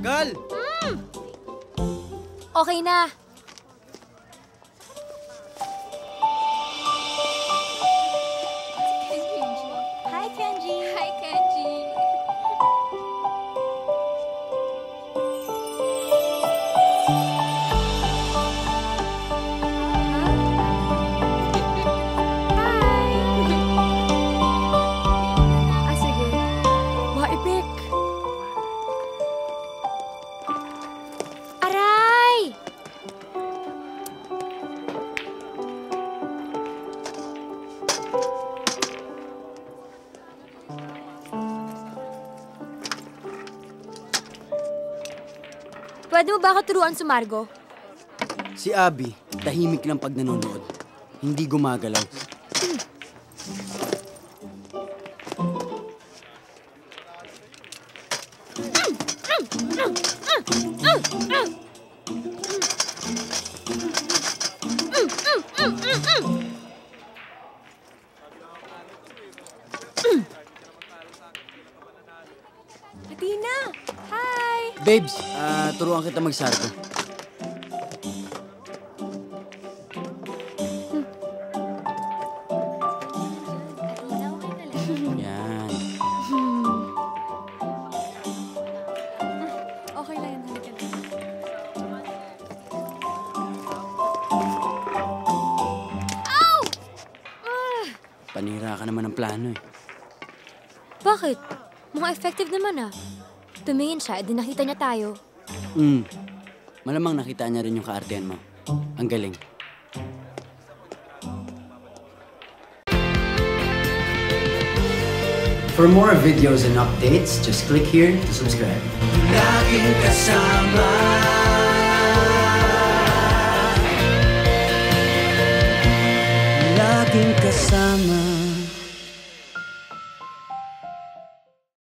Tagal! Okay na. Pwede mo ba ako turuan sa Margo? Si Abby, tahimik lang pag nanonood. Hindi gumagalaw. Athena! Babes, ah, turuan kita magsardo. Yan. Okay lang yan, halika na. Panira ka naman ng plano eh. Bakit? Mukhang effective naman ah. Tumingin siya, edi nakita niya tayo. Hmm. Malamang nakita niya rin yung kaartehan mo. Ang galing. For more videos and updates, just click here to subscribe. Laging kasama Laging kasama